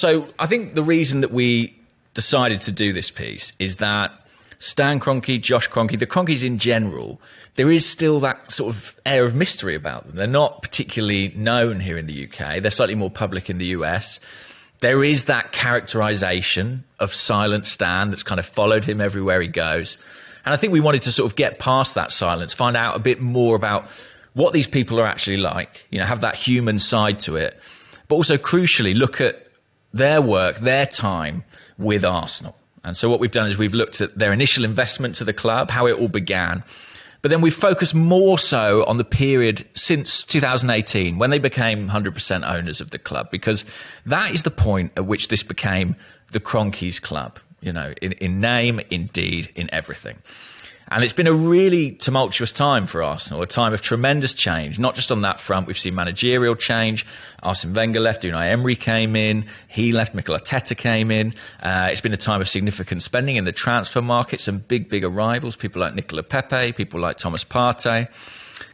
So I think the reason that we decided to do this piece is that Stan Kroenke, Josh Kroenke, the Kroenkes in general, there is still that sort of air of mystery about them. They're not particularly known here in the UK. They're slightly more public in the US. There is that characterization of Silent Stan that's kind of followed him everywhere he goes. And I think we wanted to sort of get past that silence, find out a bit more about what these people are actually like, you know, have that human side to it, but also crucially look at their work, their time with Arsenal. And so what we've done is we've looked at their initial investment to the club, how it all began. But then we focus more so on the period since 2018 when they became 100% owners of the club, because that is the point at which this became the Kroenkes Club, you know, in, in name, in deed, in everything. And it's been a really tumultuous time for Arsenal, a time of tremendous change, not just on that front. We've seen managerial change. Arsene Wenger left, Unai Emery came in, he left, Mikel Arteta came in. Uh, it's been a time of significant spending in the transfer market, some big, big arrivals, people like Nicola Pepe, people like Thomas Partey.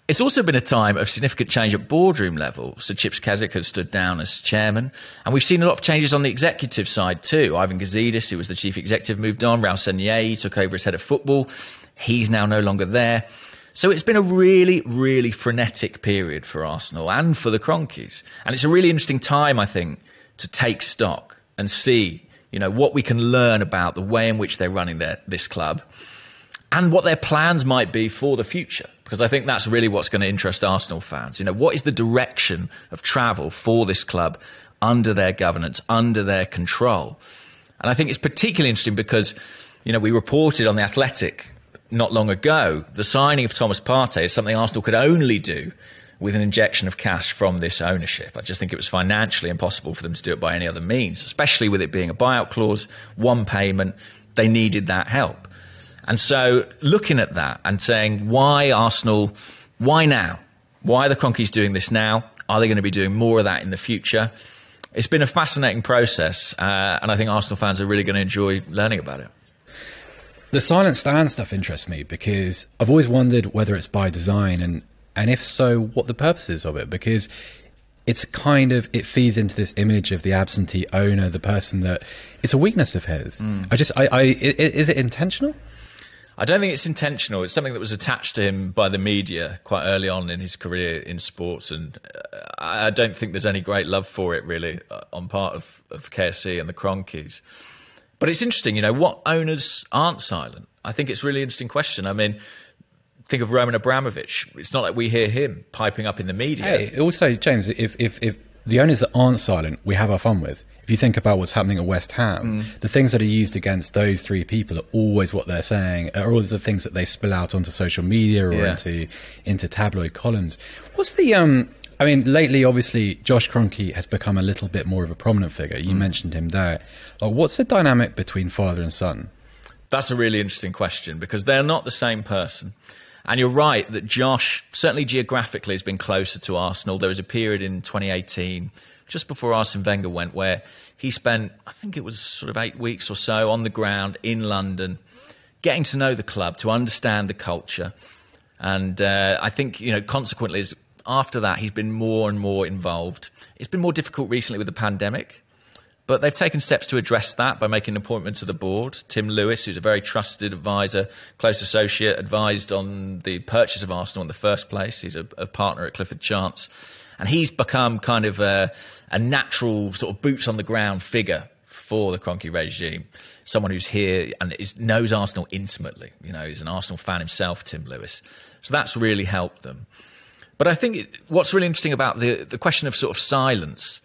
It's also been a time of significant change at boardroom level. Sir Chips Keswick has stood down as chairman, and we've seen a lot of changes on the executive side too. Ivan Gazidis, who was the chief executive, moved on. Raul Sanllehi took over as head of football. He's now no longer there. So it's been a really, really frenetic period for Arsenal and for the Kroenkes. And it's a really interesting time, I think, to take stock and see, you know, what we can learn about the way in which they're running their, this club and what their plans might be for the future. Because I think that's really what's going to interest Arsenal fans. You know, what is the direction of travel for this club under their governance, under their control? And I think it's particularly interesting because, you know, we reported on the Athletic not long ago, the signing of Thomas Partey is something Arsenal could only do with an injection of cash from this ownership. I just think it was financially impossible for them to do it by any other means, especially with it being a buyout clause, one payment. They needed that help. And so looking at that and saying, why Arsenal, why now? Why are the Kroenkes doing this now? Are they going to be doing more of that in the future? It's been a fascinating process, uh, and I think Arsenal fans are really going to enjoy learning about it. The Silent Stan stuff interests me because I've always wondered whether it's by design and and if so, what the purpose is of it. Because it's kind of it feeds into this image of the absentee owner, the person that it's a weakness of his. Mm. I just, I, I, is it intentional? I don't think it's intentional. It's something that was attached to him by the media quite early on in his career in sports, and uh, I don't think there's any great love for it really uh, on part of, of KSE and the Kroenkes. But it's interesting, you know, what owners aren't silent? I think it's a really interesting question. I mean, think of Roman Abramovich. It's not like we hear him piping up in the media. Hey, also, James, if, if, if the owners that aren't silent, we have our fun with. If you think about what's happening at West Ham, mm. the things that are used against those three people are always what they're saying, are always the things that they spill out onto social media or yeah. into into tabloid columns. What's the um I mean, lately, obviously, Josh Kroenke has become a little bit more of a prominent figure. You mm. mentioned him there. Uh, what's the dynamic between father and son? That's a really interesting question because they're not the same person. And you're right that Josh, certainly geographically, has been closer to Arsenal. There was a period in 2018, just before Arsene Wenger went, where he spent, I think it was sort of eight weeks or so on the ground in London, getting to know the club, to understand the culture. And uh, I think, you know, consequently, as after that, he's been more and more involved. It's been more difficult recently with the pandemic, but they've taken steps to address that by making an appointment to the board. Tim Lewis, who's a very trusted advisor, close associate, advised on the purchase of Arsenal in the first place. He's a, a partner at Clifford Chance. And he's become kind of a, a natural sort of boots on the ground figure for the Kroenke regime. Someone who's here and is, knows Arsenal intimately. You know, he's an Arsenal fan himself, Tim Lewis. So that's really helped them. But I think what's really interesting about the, the question of sort of silence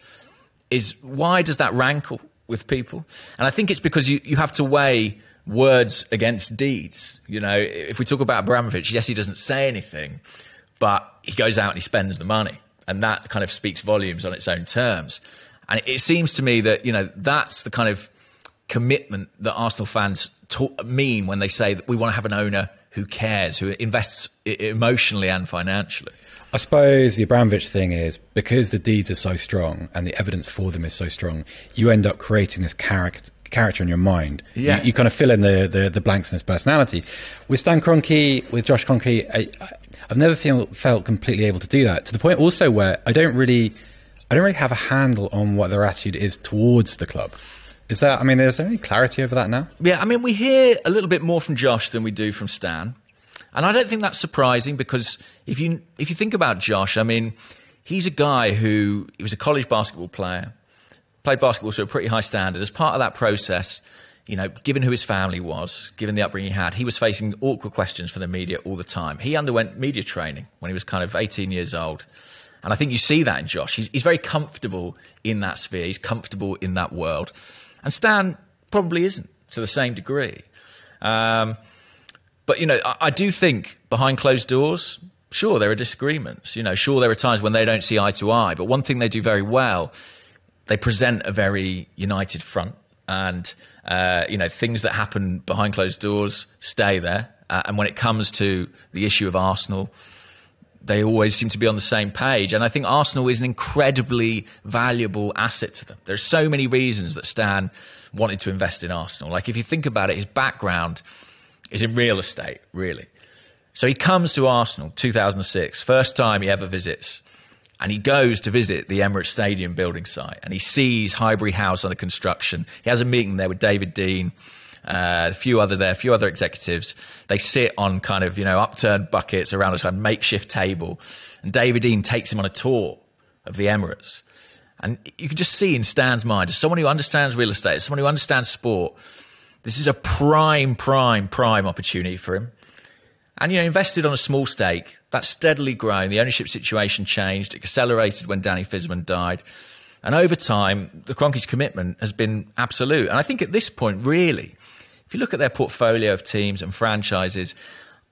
is why does that rankle with people? And I think it's because you, you have to weigh words against deeds. You know, if we talk about Abramovich, yes, he doesn't say anything, but he goes out and he spends the money. And that kind of speaks volumes on its own terms. And it seems to me that, you know, that's the kind of commitment that Arsenal fans talk, mean when they say that we want to have an owner who cares, who invests emotionally and financially. I suppose the Abramovich thing is because the deeds are so strong and the evidence for them is so strong, you end up creating this character character in your mind. Yeah. You, you, kind of fill in the, the, the, blanks in his personality. With Stan Kroenke, with Josh Kroenke, I, have never feel, felt completely able to do that to the point also where I don't really, I don't really have a handle on what their attitude is towards the club. Is that? I mean, is there any clarity over that now? Yeah, I mean, we hear a little bit more from Josh than we do from Stan, and I don't think that's surprising because if you if you think about Josh, I mean, he's a guy who he was a college basketball player, played basketball to a pretty high standard. As part of that process, you know, given who his family was, given the upbringing he had, he was facing awkward questions from the media all the time. He underwent media training when he was kind of 18 years old. And I think you see that in Josh. He's, he's very comfortable in that sphere, he's comfortable in that world. And Stan probably isn't to the same degree. Um, but, you know, I, I do think behind closed doors, sure, there are disagreements. You know, sure, there are times when they don't see eye to eye. But one thing they do very well, they present a very united front. And, uh, you know, things that happen behind closed doors stay there. Uh, and when it comes to the issue of Arsenal, they always seem to be on the same page. And I think Arsenal is an incredibly valuable asset to them. There's so many reasons that Stan wanted to invest in Arsenal. Like if you think about it, his background is in real estate, really. So he comes to Arsenal 2006, first time he ever visits. And he goes to visit the Emirates Stadium building site and he sees Highbury House under construction. He has a meeting there with David Dean, uh, a few other there, a few other executives. They sit on kind of you know upturned buckets around a kind of makeshift table, and David Dean takes him on a tour of the Emirates, and you can just see in Stan's mind, as someone who understands real estate, as someone who understands sport, this is a prime, prime, prime opportunity for him. And you know, invested on a small stake, that's steadily grown. The ownership situation changed, it accelerated when Danny Fiszman died. And over time, the Kroenkes' commitment has been absolute. And I think at this point, really, if you look at their portfolio of teams and franchises,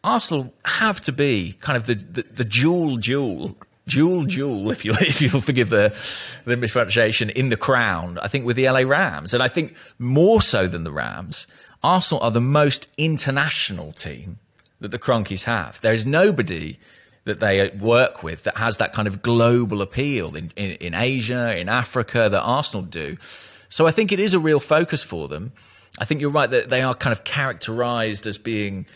Arsenal have to be kind of the, the, the jewel jewel jewel jewel if you if you'll forgive the the mispronunciation in the crown I think with the LA Rams. And I think more so than the Rams Arsenal are the most international team that the Kroenkes have. There is nobody that they work with that has that kind of global appeal in, in, in Asia in Africa that Arsenal do. So I think it is a real focus for them. I think you're right that they are kind of characterized as being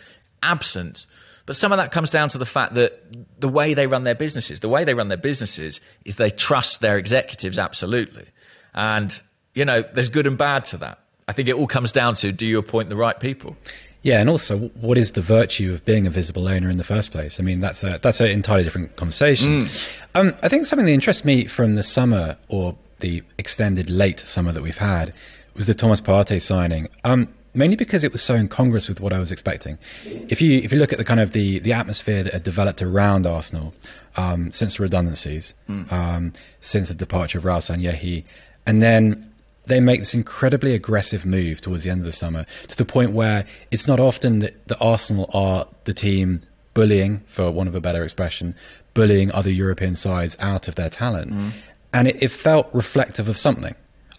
absent. But some of that comes down to the fact that the way they run their businesses, the way they run their businesses is they trust their executives absolutely. And, you know, there's good and bad to that. I think it all comes down to do you appoint the right people? Yeah, and also, what is the virtue of being a visible owner in the first place? I mean, that's a that's an entirely different conversation. Mm. Um, I think something that interests me from the summer or the extended late summer that we've had was the Thomas Partey signing. Um, mainly because it was so incongruous with what I was expecting. If you if you look at the kind of the, the atmosphere that had developed around Arsenal um, since the redundancies, mm. um, since the departure of Raul Sanllehi, and then they make this incredibly aggressive move towards the end of the summer to the point where it's not often that the Arsenal are the team bullying, for want of a better expression, bullying other European sides out of their talent. Mm. And it, it felt reflective of something.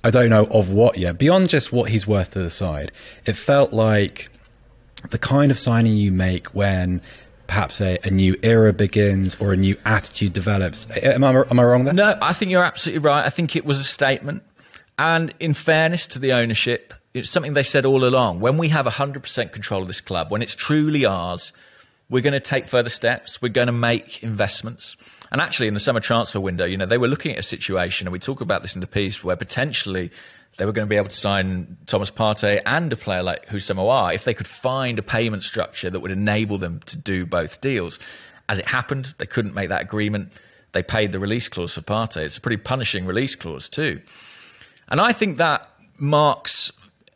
I don't know of what yet. Beyond just what he's worth to the side, it felt like the kind of signing you make when perhaps a, a, new era begins or a new attitude develops. Am I, am I wrong there? No, I think you're absolutely right. I think it was a statement. And in fairness to the ownership, it's something they said all along. When we have 100% control of this club, when it's truly ours, we're going to take further steps. We're going to make investments. And actually, in the summer transfer window, you know, they were looking at a situation, and we talk about this in the piece, where potentially they were going to be able to sign Thomas Partey and a player like Houssem Aouar if they could find a payment structure that would enable them to do both deals. As it happened, they couldn't make that agreement. They paid the release clause for Partey. It's a pretty punishing release clause, too. And I think that marks,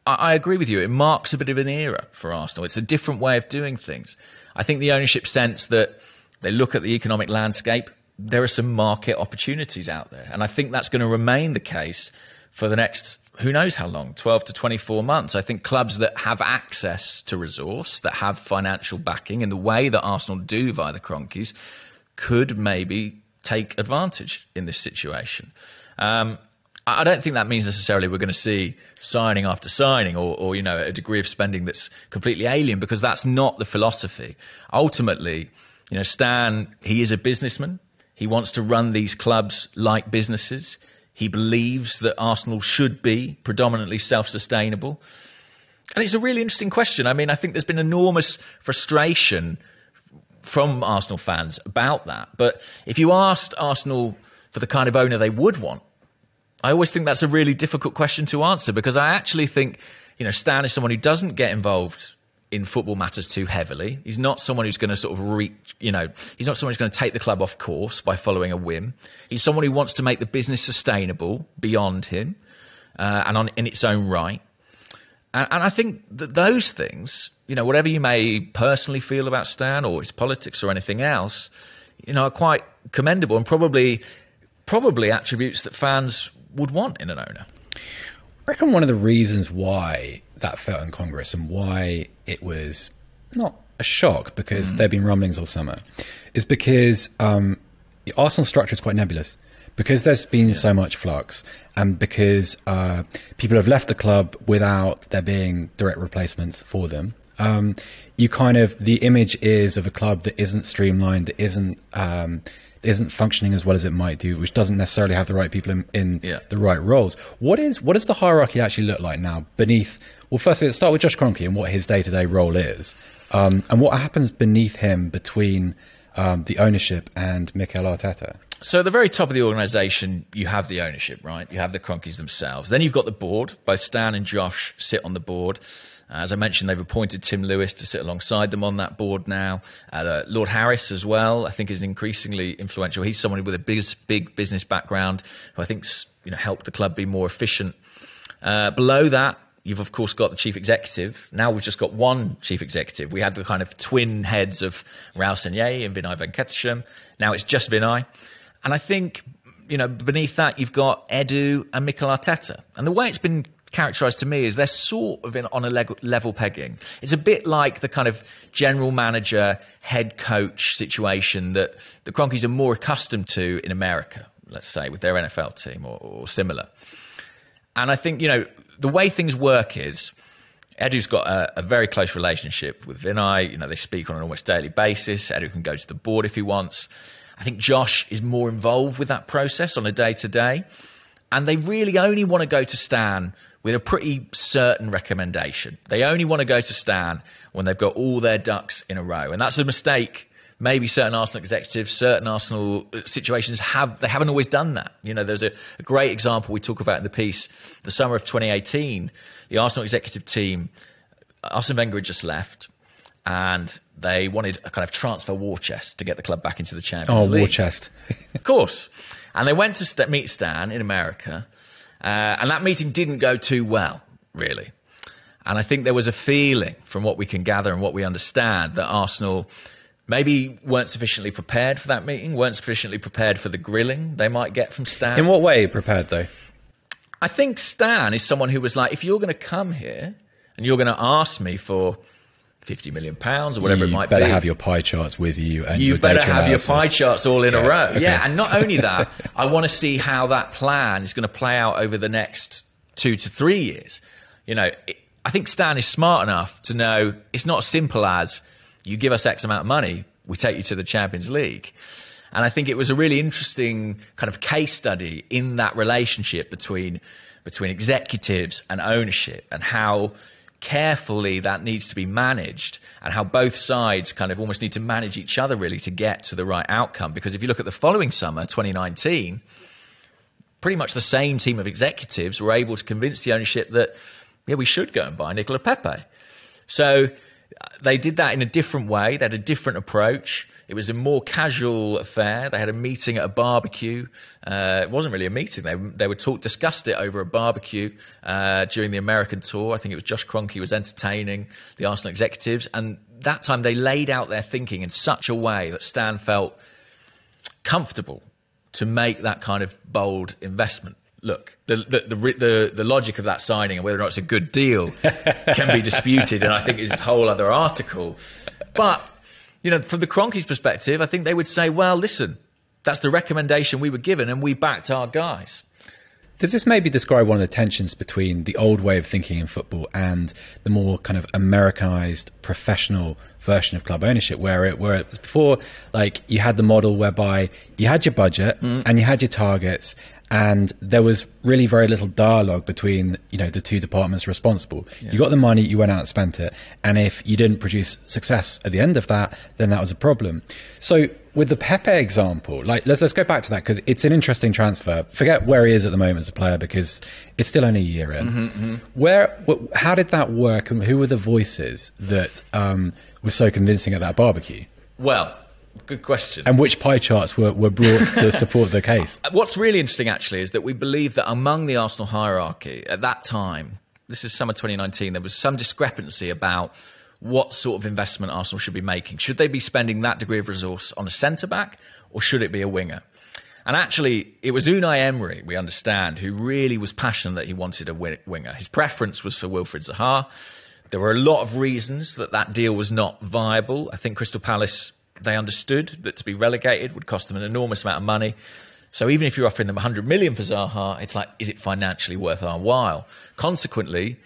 I agree with you, it marks a bit of an era for Arsenal. It's a different way of doing things. I think the ownership sense that they look at the economic landscape, there are some market opportunities out there. And I think that's going to remain the case for the next, who knows how long, 12 to 24 months. I think clubs that have access to resource, that have financial backing in the way that Arsenal do via the Kroenkes, could maybe take advantage in this situation. Um, I don't think that means necessarily we're going to see signing after signing or, or, you know, a degree of spending that's completely alien because that's not the philosophy. Ultimately, you know, Stan, he is a businessman. He wants to run these clubs like businesses. He believes that Arsenal should be predominantly self sustainable. And it's a really interesting question. I mean, I think there's been enormous frustration from Arsenal fans about that. But if you asked Arsenal for the kind of owner they would want? I always think that's a really difficult question to answer because I actually think, you know, Stan is someone who doesn't get involved in football matters too heavily. He's not someone who's going to sort of reach, you know, he's not someone who's going to take the club off course by following a whim. He's someone who wants to make the business sustainable beyond him uh, and on, in its own right. And, and I think that those things, you know, whatever you may personally feel about Stan or his politics or anything else, you know, are quite commendable and probably probably attributes that fans would want in an owner. I reckon one of the reasons why that felt in Congress and why it was not a shock because mm. there have been rumblings all summer is because um, the Arsenal structure is quite nebulous because there's been yeah. so much flux and because uh, people have left the club without there being direct replacements for them. Um, you kind of the image is of a club that isn't streamlined, that isn't um, isn't functioning as well as it might do, which doesn't necessarily have the right people in, in yeah. the right roles. What is what does the hierarchy actually look like now beneath? Well, firstly, let's start with Josh Kroenke and what his day to day role is, um, and what happens beneath him between um, the ownership and Mikel Arteta. So, at the very top of the organisation, you have the ownership, right? You have the Kroenkes themselves. Then you've got the board. Both Stan and Josh sit on the board. As I mentioned, they've appointed Tim Lewis to sit alongside them on that board now. Uh, Lord Harris as well, I think, is increasingly influential. He's someone with a big, big business background who I think's you know helped the club be more efficient. Uh, below that, you've of course got the chief executive. Now we've just got one chief executive. We had the kind of twin heads of Raul Sanllehi and Vinai Venkatesham. Now it's just Vinai. And I think, you know, beneath that, you've got Edu and Mikel Arteta. And the way it's been characterized to me is they're sort of in, on a level pegging. It's a bit like the kind of general manager, head coach situation that the Kroenkes are more accustomed to in America, let's say, with their NFL team or, or similar. And I think, you know, the way things work is Edu's got a, a, very close relationship with Vinai. You know, they speak on an almost daily basis. Edu can go to the board if he wants. I think Josh is more involved with that process on a day to day. And they really only want to go to Stan with a pretty certain recommendation. They only want to go to Stan when they've got all their ducks in a row. And that's a mistake. Maybe certain Arsenal executives, certain Arsenal situations have they haven't always done that. You know, there's a, a great example we talk about in the piece. The summer of 2018, the Arsenal executive team, Arsene Wenger had just left, and they wanted a kind of transfer war chest to get the club back into the Champions oh, League. war chest, of course. And they went to st- meet Stan in America, uh, and that meeting didn't go too well, really. And I think there was a feeling, from what we can gather and what we understand, that Arsenal maybe weren't sufficiently prepared for that meeting, weren't sufficiently prepared for the grilling they might get from Stan. In what way prepared, though? I think Stan is someone who was like, if you're going to come here and you're going to ask me for 50 million pounds or whatever you it might better be. Better have your pie charts with you and you better have analysis. your pie charts all in yeah, a row. okay. Yeah, and not only that, I want to see how that plan is going to play out over the next two to three years. You know, it, I think Stan is smart enough to know it's not as simple as you give us X amount of money, we take you to the Champions League. And I think it was a really interesting kind of case study in that relationship between between executives and ownership and how carefully that needs to be managed and how both sides kind of almost need to manage each other really to get to the right outcome. Because if you look at the following summer, 2019, pretty much the same team of executives were able to convince the ownership that, yeah, we should go and buy Nicola Pepe. So they did that in a different way, they had a different approach. It was a more casual affair. They had a meeting at a barbecue. Uh, it wasn't really a meeting. They they were talk discussed it over a barbecue uh, during the American tour. I think it was Josh Kroenke was entertaining the Arsenal executives, and that time they laid out their thinking in such a way that Stan felt comfortable to make that kind of bold investment look, the, the, the, the, the logic of that signing and whether or not it's a good deal can be disputed, and I think is a whole other article. But you know, from the Kroenkes' perspective, I think they would say, well, listen, that's the recommendation we were given and we backed our guys. Does this maybe describe one of the tensions between the old way of thinking in football and the more kind of Americanized professional version of club ownership, where it where it before like you had the model whereby you had your budget mm. and you had your targets, and there was really very little dialogue between you know the two departments responsible. Yeah. You got the money, you went out and spent it, and if you didn't produce success at the end of that, then that was a problem. So with the Pepe example, like let's let's go back to that because it's an interesting transfer. Forget where he is at the moment as a player because it's still only a year in. Mm-hmm, mm-hmm. Where, wh- how did that work, and who were the voices that um, were so convincing at that barbecue? Well, Good question. And which pie charts were, were brought to support the case? Uh, what's really interesting, actually, is that we believe that among the Arsenal hierarchy at that time, this is summer 2019, there was some discrepancy about what sort of investment Arsenal should be making. Should they be spending that degree of resource on a centre back, or should it be a winger? And actually, it was Unai Emery, we understand, who really was passionate that he wanted a winger. His preference was for Wilfried Zaha. There were a lot of reasons that that deal was not viable. I think Crystal Palace they understood that to be relegated would cost them an enormous amount of money. So even if you're offering them 100 million for Zaha, it's like, is it financially worth our while? Consequently,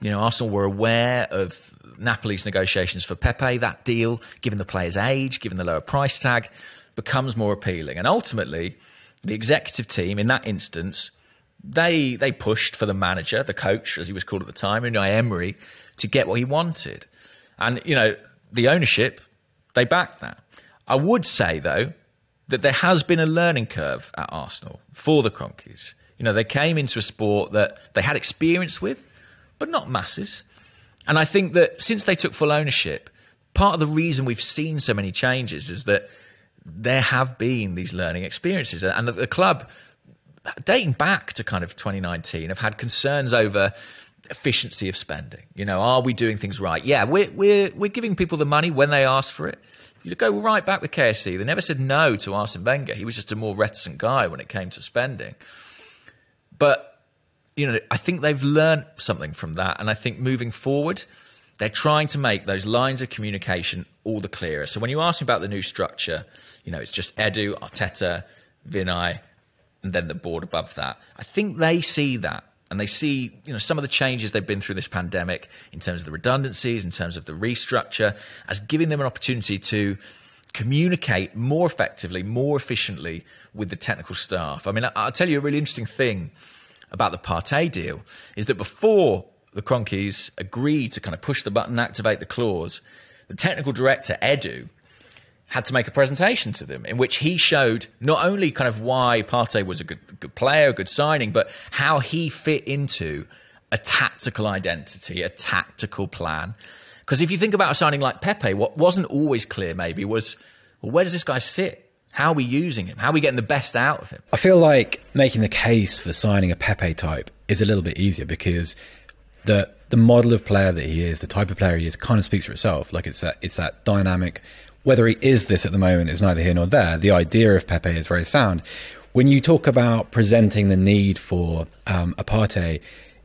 you know, Arsenal were aware of Napoli's negotiations for Pepe. That deal, given the player's age, given the lower price tag, becomes more appealing. And ultimately, the executive team in that instance, they they pushed for the manager, the coach, as he was called at the time, Unai Emery, to get what he wanted. And you know, the ownership they back that. I would say, though, that there has been a learning curve at Arsenal for the Kroenkes. You know, they came into a sport that they had experience with, but not masses. And I think that since they took full ownership, part of the reason we've seen so many changes is that there have been these learning experiences. And the club, dating back to kind of 2019, have had concerns over efficiency of spending. You know, are we doing things right? Yeah, we're, we're, we're giving people the money when they ask for it. You go right back with KSE. They never said no to Arsene Wenger. He was just a more reticent guy when it came to spending. But, you know, I think they've learned something from that. And I think moving forward, they're trying to make those lines of communication all the clearer. So when you ask me about the new structure, you know, it's just Edu, Arteta, Vinai, and then the board above that. I think they see that and they see you know some of the changes they've been through this pandemic in terms of the redundancies in terms of the restructure as giving them an opportunity to communicate more effectively more efficiently with the technical staff. I mean i'll tell you a really interesting thing about the Partey deal is that before the Kroenkes agreed to kind of push the button activate the clause the technical director edu had to make a presentation to them in which he showed not only kind of why Partey was a good, good player, a good signing, but how he fit into a tactical identity, a tactical plan. Because if you think about a signing like Pepe, what wasn't always clear maybe was, well, where does this guy sit? How are we using him? How are we getting the best out of him? I feel like making the case for signing a Pepe type is a little bit easier because the the model of player that he is, the type of player he is, kind of speaks for itself. Like it's that it's that dynamic whether he is this at the moment is neither here nor there. The idea of Pepe is very sound. When you talk about presenting the need for um, Partey,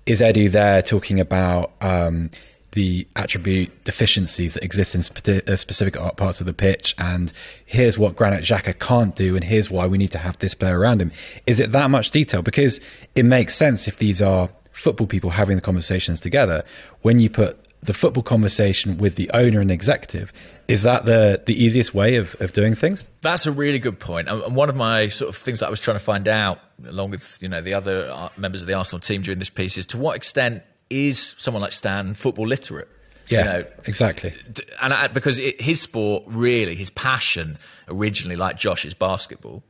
is Edu there talking about um, the attribute deficiencies that exist in spe- uh, specific parts of the pitch, and here's what Granit Xhaka can't do, and here's why we need to have this player around him? Is it that much detail? Because it makes sense if these are football people having the conversations together. When you put the football conversation with the owner and executive, is that the, the easiest way of, of doing things? That's a really good point. And one of my sort of things that I was trying to find out, along with you know the other uh, members of the Arsenal team during this piece, is to what extent is someone like Stan football literate? Yeah, you know, exactly. And I, because it, his sport, really, his passion originally, like Josh's basketball.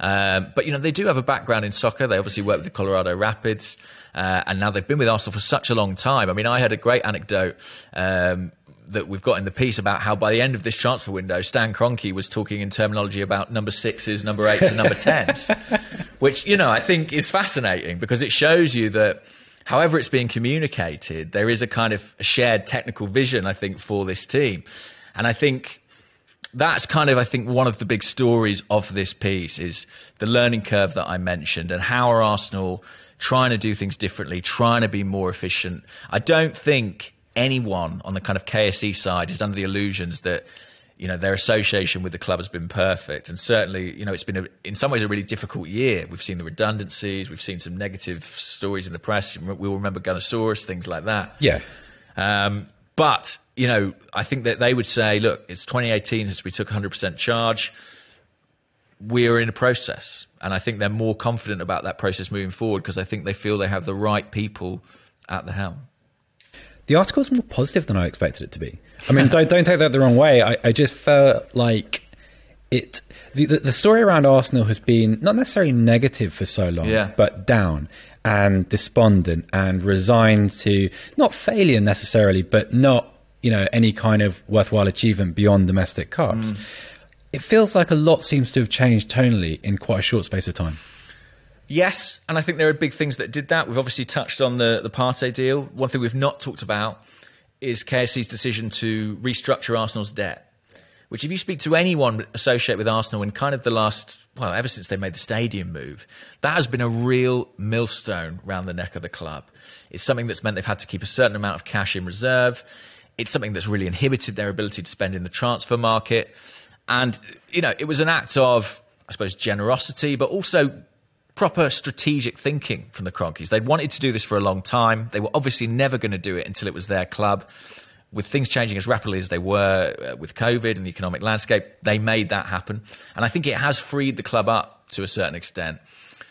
Um, but you know they do have a background in soccer. They obviously work with the Colorado Rapids, uh, and now they've been with Arsenal for such a long time. I mean, I had a great anecdote um, that we've got in the piece about how by the end of this transfer window, Stan Kroenke was talking in terminology about number sixes, number eights, and number tens, which you know I think is fascinating because it shows you that however it's being communicated, there is a kind of shared technical vision I think for this team, and I think that's kind of I think one of the big stories of this piece is the learning curve that I mentioned and how are Arsenal trying to do things differently, trying to be more efficient. I don't think anyone on the kind of KSE side is under the illusions that you know their association with the club has been perfect. And certainly you know it's been a, in some ways a really difficult year. We've seen the redundancies. We've seen some negative stories in the press. We'll remember Gunnersaurus things like that. Yeah. Um, but you know I think that they would say look it's 2018 since we took 100% charge. We're in a process. And I think they're more confident about that process moving forward because I think they feel they have the right people at the helm. The article's more positive than I expected it to be. I mean, don't, don't take that the wrong way. I, I just felt like it. The, the, the, story around Arsenal has been not necessarily negative for so long, yeah. but down and despondent and resigned to not failure necessarily, but not you know any kind of worthwhile achievement beyond domestic cups. Mm. It feels like a lot seems to have changed tonally in quite a short space of time. Yes, and I think there are big things that did that. We've obviously touched on the the Partey deal. One thing we've not talked about is KSE's decision to restructure Arsenal's debt. Which, if you speak to anyone associated with Arsenal in kind of the last, well, ever since they made the stadium move, that has been a real millstone round the neck of the club. It's something that's meant they've had to keep a certain amount of cash in reserve. It's something that's really inhibited their ability to spend in the transfer market. And, you know, it was an act of, I suppose, generosity, but also proper strategic thinking from the Kroenkes. They'd wanted to do this for a long time. They were obviously never going to do it until it was their club. With things changing as rapidly as they were uh, with COVID and the economic landscape, they made that happen. And I think it has freed the club up to a certain extent.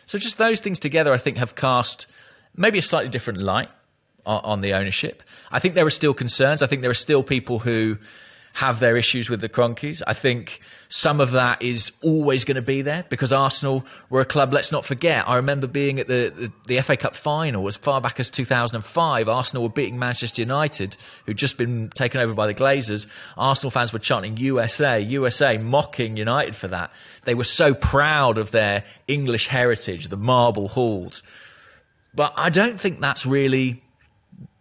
So just those things together, I think, have cast maybe a slightly different light on the ownership. I think there are still concerns. I think there are still people who have their issues with the Kroenkes. I think some of that is always going to be there because Arsenal were a club, let's not forget. I remember being at the, the, the, FA Cup final as far back as 2005. Arsenal were beating Manchester United, who'd just been taken over by the Glazers. Arsenal fans were chanting USA, USA, mocking United for that. They were so proud of their English heritage, the marble halls. But I don't think that's really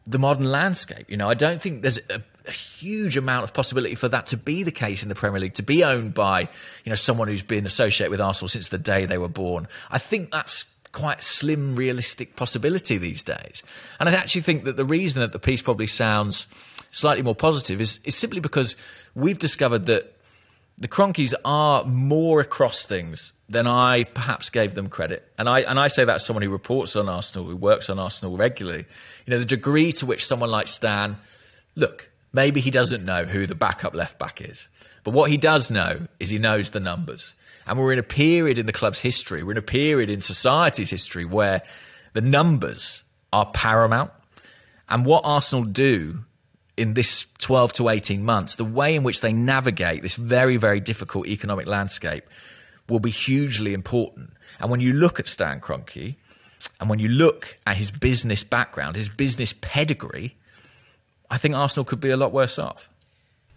the modern landscape. You know, I don't think there's a, a huge amount of possibility for that to be the case in the Premier League, to be owned by, you know, someone who's been associated with Arsenal since the day they were born. I think that's quite a slim, realistic possibility these days. And I actually think that the reason that the piece probably sounds slightly more positive is, is simply because we've discovered that the Kroenkes are more across things than I perhaps gave them credit. And I, and I say that as someone who reports on Arsenal, who works on Arsenal regularly. You know, the degree to which someone like Stan, look, Maybe he doesn't know who the backup left back is. But what he does know is he knows the numbers. And we're in a period in the club's history, we're in a period in society's history where the numbers are paramount. And what Arsenal do in this 12 to 18 months, the way in which they navigate this very, very difficult economic landscape will be hugely important. And when you look at Stan Kroenke, and when you look at his business background, his business pedigree, I think Arsenal could be a lot worse off.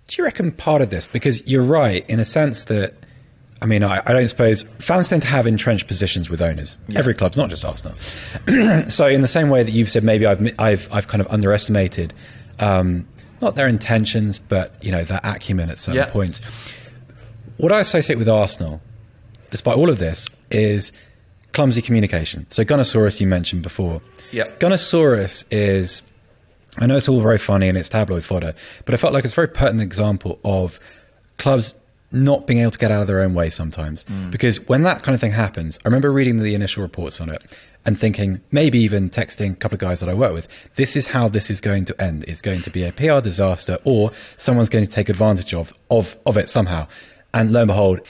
Do you reckon part of this? Because you're right in a sense that, I mean, I, I don't suppose fans tend to have entrenched positions with owners. Yeah. Every club's not just Arsenal. so, in the same way that you've said, maybe I've I've I've kind of underestimated um, not their intentions, but you know their acumen at certain yeah. points. What I associate with Arsenal, despite all of this, is clumsy communication. So, Gunnersaurus, you mentioned before. Yeah. Gunnersaurus is I know it's all very funny and it's tabloid fodder, but I felt like it's a very pertinent example of clubs not being able to get out of their own way sometimes. Mm. Because when that kind of thing happens, I remember reading the initial reports on it and thinking, maybe even texting a couple of guys that I work with, this is how this is going to end. It's going to be a PR disaster or someone's going to take advantage of, of, of it somehow. And lo and behold,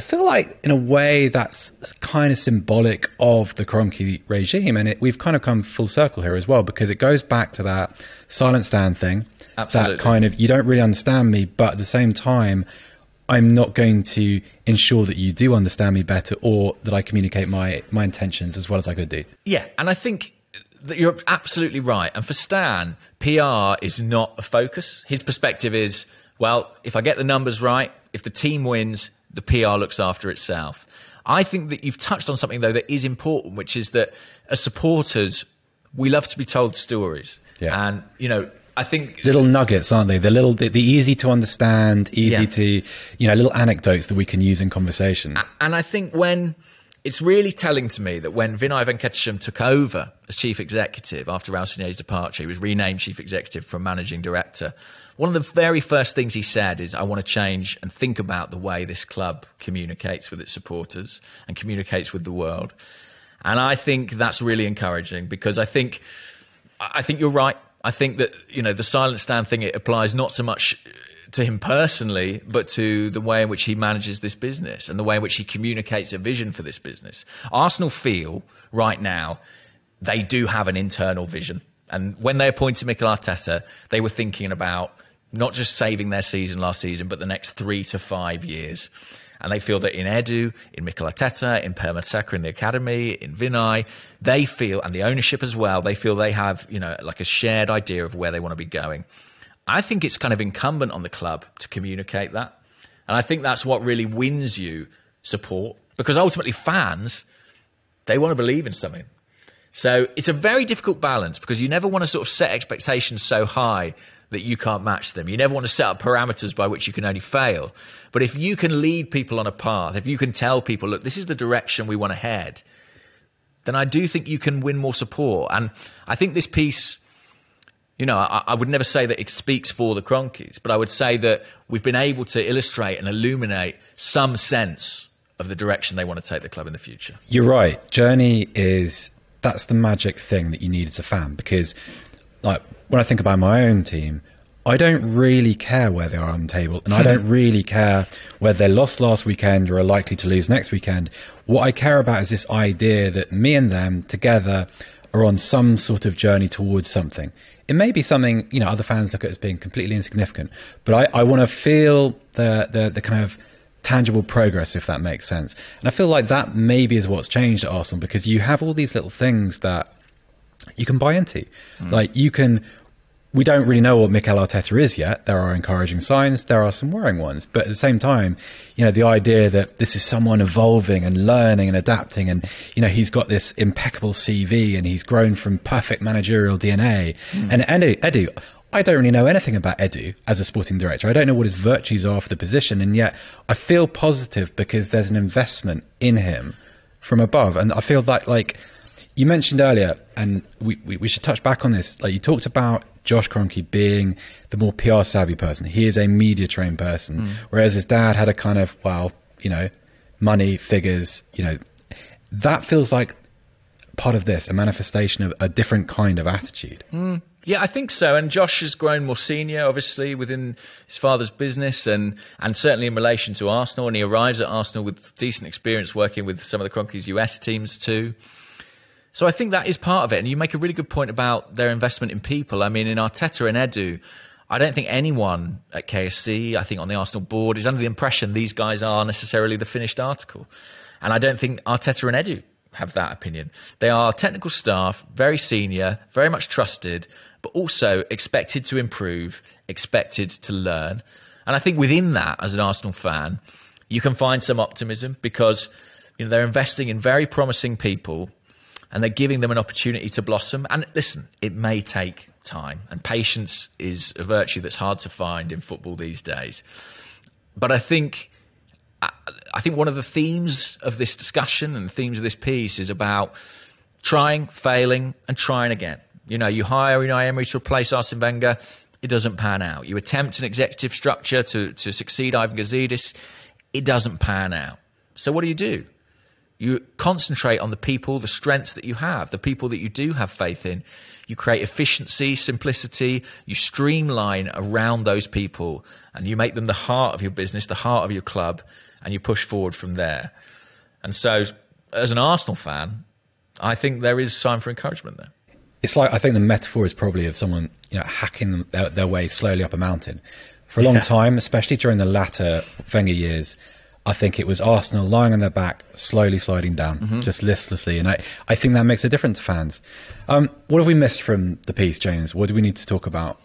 I feel like, in a way, that's kind of symbolic of the Kroenke regime, and it, we've kind of come full circle here as well because it goes back to that Silent Stan thing. Absolutely. That kind of you don't really understand me, but at the same time, I'm not going to ensure that you do understand me better or that I communicate my my intentions as well as I could do. Yeah, and I think that you're absolutely right. And for Stan, PR is not a focus. His perspective is, well, if I get the numbers right, if the team wins, the PR looks after itself. I think that you've touched on something though that is important, which is that as supporters, we love to be told stories. Yeah. And you know, I think little nuggets, aren't they? The little, the, the easy to understand, easy yeah. to, you know, little anecdotes that we can use in conversation. And I think when it's really telling to me that when Vinai Venkatesham took over as chief executive after Raul Sanllehi's departure, he was renamed chief executive from managing director. One of the very first things he said is, I want to change and think about the way this club communicates with its supporters and communicates with the world. And I think that's really encouraging because I think, I think you're right. I think that, you know, the Silent Stan thing, it applies not so much to him personally, but to the way in which he manages this business and the way in which he communicates a vision for this business. Arsenal feel right now they do have an internal vision. And when they appointed Mikel Arteta, they were thinking about not just saving their season last season, but the next three to five years. And they feel that in Edu, in Mikel Arteta, in Per in the academy, in Vinai, they feel, and the ownership as well, they feel they have, you know, like a shared idea of where they want to be going. I think it's kind of incumbent on the club to communicate that. And I think that's what really wins you support because ultimately fans, they want to believe in something. So it's a very difficult balance because you never want to sort of set expectations so high that you can't match them. You never want to set up parameters by which you can only fail. But if you can lead people on a path, if you can tell people, look, this is the direction we want to head, then I do think you can win more support. And I think this piece, you know, I, I would never say that it speaks for the Kroenkes, but I would say that we've been able to illustrate and illuminate some sense of the direction they want to take the club in the future. You're right. Journey is that's the magic thing that you need as a fan because like when I think about my own team, I don't really care where they are on the table, and I don't really care whether they lost last weekend or are likely to lose next weekend. What I care about is this idea that me and them together are on some sort of journey towards something. It may be something you know other fans look at as being completely insignificant, but I, I want to feel the, the the kind of tangible progress, if that makes sense. And I feel like that maybe is what's changed at Arsenal because you have all these little things that you can buy into. Mm. Like you can we don't really know what Mikel Arteta is yet. There are encouraging signs, there are some worrying ones. But at the same time, you know, the idea that this is someone evolving and learning and adapting and, you know, he's got this impeccable CV and he's grown from perfect managerial DNA. Mm. And Edu, Edu, I don't really know anything about Edu as a sporting director. I don't know what his virtues are for the position. And yet I feel positive because there's an investment in him from above. And I feel that, like, you mentioned earlier, and we, we, we should touch back on this. Like, you talked about Josh Kroenke being the more PR savvy person. He is a media trained person, mm. whereas his dad had a kind of well, you know, money, figures, you know, that feels like part of this, a manifestation of a different kind of attitude. Mm. Yeah, I think so. And Josh has grown more senior, obviously, within his father's business and, and certainly in relation to Arsenal. And he arrives at Arsenal with decent experience working with some of the Kroenke's US teams too. So I think that is part of it. And you make a really good point about their investment in people. I mean, in Arteta and Edu, I don't think anyone at KSE, I think on the Arsenal board, is under the impression these guys are necessarily the finished article. And I don't think Arteta and Edu have that opinion. They are technical staff, very senior, very much trusted, but also expected to improve, expected to learn. And I think within that, as an Arsenal fan, you can find some optimism because you know they're investing in very promising people and they're giving them an opportunity to blossom. And listen, it may take time, and patience is a virtue that's hard to find in football these days. But I think I think one of the themes of this discussion and the themes of this piece is about trying, failing, and trying again. You know, you hire Unai Emery to replace Arsene Wenger, it doesn't pan out. You attempt an executive structure to, to succeed Ivan Gazidis, it doesn't pan out. So what do you do? You concentrate on the people, the strengths that you have, the people that you do have faith in. You create efficiency, simplicity, you streamline around those people, and you make them the heart of your business, the heart of your club, and you push forward from there. And so, as an Arsenal fan, I think there is sign for encouragement there. It's like I think the metaphor is probably of someone you know hacking their, their way slowly up a mountain. For a long yeah. time, especially during the latter Wenger years, I think it was Arsenal lying on their back, slowly sliding down, mm-hmm. just listlessly. And I, I think that makes a difference to fans. Um, what have we missed from the piece, James? What do we need to talk about?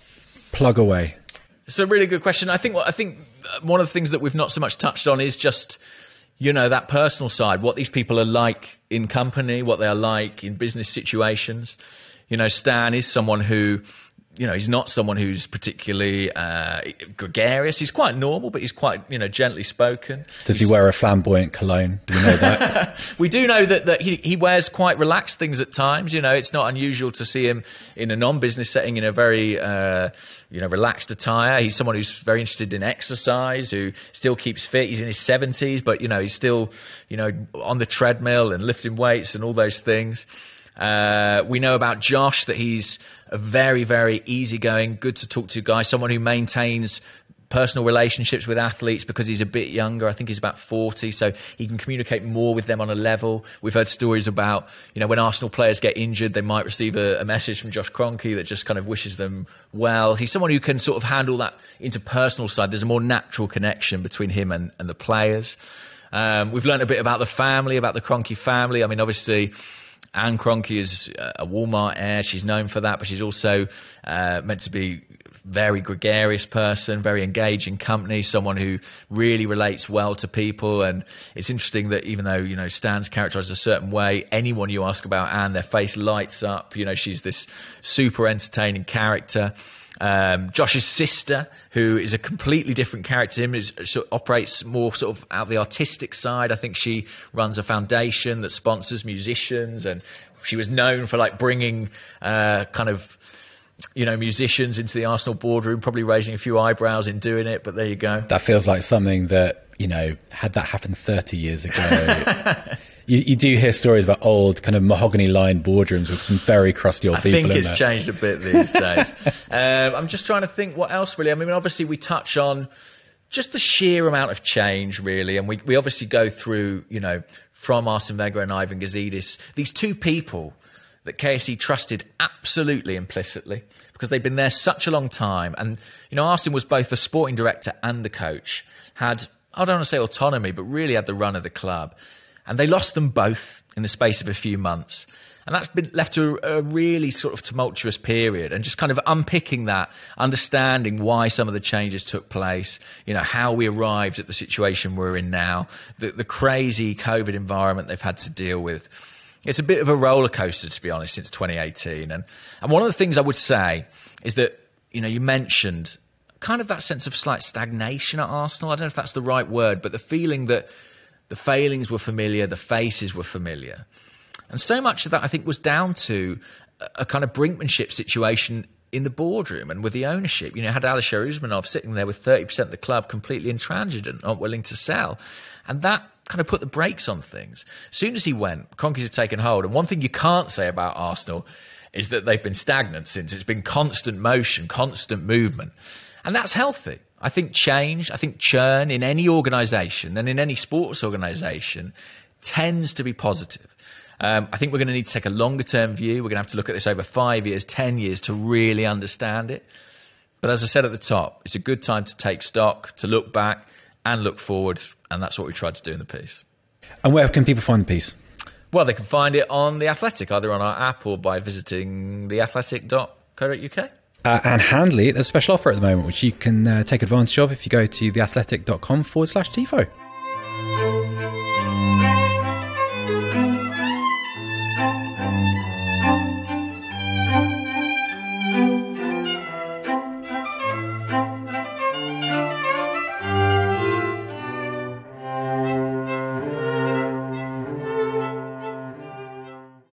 Plug away. It's a really good question. I think I think one of the things that we've not so much touched on is just you know that personal side, what these people are like in company, what they are like in business situations. You know, Stan is someone who you know, he's not someone who's particularly uh, gregarious. He's quite normal, but he's quite, you know, gently spoken. Does he's, he wear a flamboyant cologne? Do we know that? we do know that, that he, he wears quite relaxed things at times. You know, it's not unusual to see him in a non-business setting in a very, uh, you know, relaxed attire. He's someone who's very interested in exercise, who still keeps fit. He's in his 70s, but, you know, he's still, you know, on the treadmill and lifting weights and all those things. Uh, we know about Josh that he's a very, very easygoing, good to talk to guy, someone who maintains personal relationships with athletes because he's a bit younger. I think he's about 40, so he can communicate more with them on a level. We've heard stories about, you know, when Arsenal players get injured, they might receive a, a message from Josh Kroenke that just kind of wishes them well. He's someone who can sort of handle that interpersonal side. There's a more natural connection between him and, and the players. Um, we've learned a bit about the family, about the Kroenke family. I mean, obviously, Anne Kroenke is a Walmart heir. She's known for that, but she's also uh, meant to be very gregarious person, very engaging company, someone who really relates well to people. And it's interesting that even though, you know, Stan's characterized a certain way, anyone you ask about Anne, their face lights up. You know, she's this super entertaining character. Um, Josh's sister, who is a completely different character to him, is, of operates more sort of out the artistic side. I think she runs a foundation that sponsors musicians, and she was known for like bringing uh, kind of you know musicians into the Arsenal boardroom, probably raising a few eyebrows in doing it. But there you go. That feels like something that you know had that happened 30 years ago. you, you, do hear stories about old kind of mahogany lined boardrooms with some very crusty old I people. I think it's there. changed a bit these days. um, I'm just trying to think what else really. I mean, obviously we touch on just the sheer amount of change really, and we we obviously go through you know from Arsene Wenger and Ivan Gazidis these two people that KSE trusted absolutely implicitly because they'd been there such a long time, and you know Arsene was both the sporting director and the coach had. I don't want to say autonomy, but really had the run of the club. And they lost them both in the space of a few months. And that's been left to a, really sort of tumultuous period and just kind of unpicking that, understanding why some of the changes took place, you know, how we arrived at the situation we're in now, the, the crazy COVID environment they've had to deal with. It's a bit of a roller coaster, to be honest, since 2018. And, and one of the things I would say is that, you know, you mentioned kind of that sense of slight stagnation at Arsenal. I don't know if that's the right word, but the feeling that the failings were familiar, the faces were familiar. And so much of that, I think, was down to a kind of brinkmanship situation in the boardroom and with the ownership. You know, had Alisher Usmanov sitting there with 30% of the club completely intransigent, not willing to sell. And that kind of put the brakes on things. As soon as he went, Kroenke's had taken hold. And one thing you can't say about Arsenal is that they've been stagnant since. It's been constant motion, constant movement. And that's healthy. I think change, I think churn in any organisation and in any sports organisation tends to be positive. Um, I think we're going to need to take a longer term view. We're going to have to look at this over five years, 10 years to really understand it. But as I said at the top, it's a good time to take stock, to look back and look forward. And that's what we tried to do in the piece. And where can people find the piece? Well, they can find it on The Athletic, either on our app or by visiting theathletic.co.uk. Uh, and Handley, there's a special offer at the moment, which you can uh, take advantage of if you go to theathletic.com forward slash TIFO.